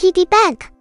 P. D. Bank.